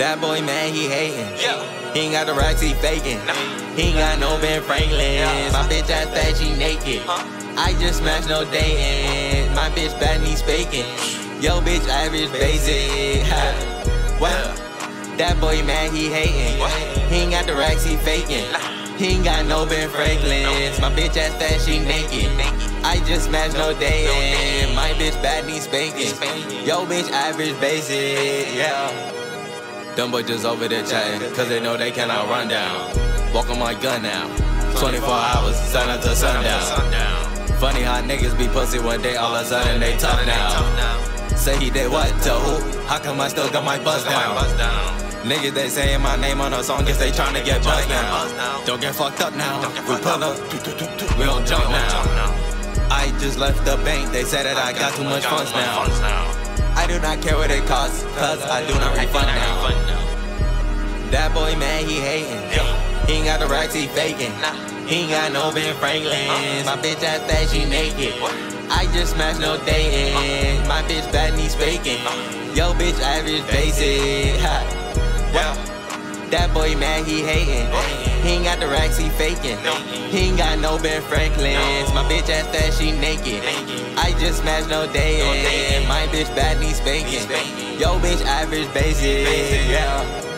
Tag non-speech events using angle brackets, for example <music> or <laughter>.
That boy man, he hating. Yeah. He ain't got the racks, he faking. Nah. He ain't got no Ben Franklin. Yeah. My bitch ass fat, she naked. Huh? I just smashed no dating. My bitch bad, needs faking. Yo, bitch, average basic. <laughs> Ha. What? That boy man, he hating. What? He ain't got the racks, he faking. Nah. He ain't got no Ben Franklins. My bitch ass fat, she naked. I just smashed no dating. My bitch bad, needs spanking. Yo, bitch, average basic. Yeah. Them boys just over there chatting, cause they know they cannot run down. Walk on my gun now. 24 hours, sun up to sundown. Funny how niggas be pussy one day, all of a sudden they tough now. Say he did what to who? How come I still got my buzz down? Niggas they saying my name on a song, guess they tryna get buzzed now. Don't get fucked up now. We pull up, we don't jump now. I just left the bank, they said that I got too much funds now. I do not care what it costs, cause I do not refund now. That boy man, he hating. He ain't got the racks, he faking. Nah. He ain't got no Ben Franklins. My bitch ass fat, she naked. I just smashed no dating. My bitch bad needs faking. Yo, bitch average basic. Yeah. That boy man, he hating. He ain't got the racks, he faking. He ain't got no Ben Franklins. My bitch ass fat, she naked. I just smashed no dating. dating. My bitch bad needs spanking. Yo, bitch average basic. Basic. Yeah.